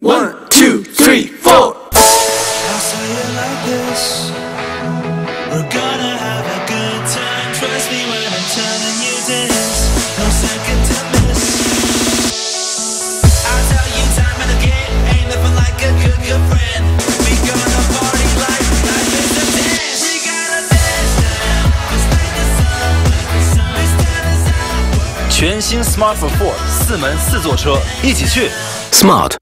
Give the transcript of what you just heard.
One, two, three, four. I'll say it like this. We're gonna have a good time. Trust me when I'm telling you this. No second to miss. I tell you time and again, ain't nothing like a good, good friend. We gonna party like life is a dance. We gotta dance now. Just like the sun, the sun. This time is out. 全新 Smart Forfour 四门四座车，一起去。Smart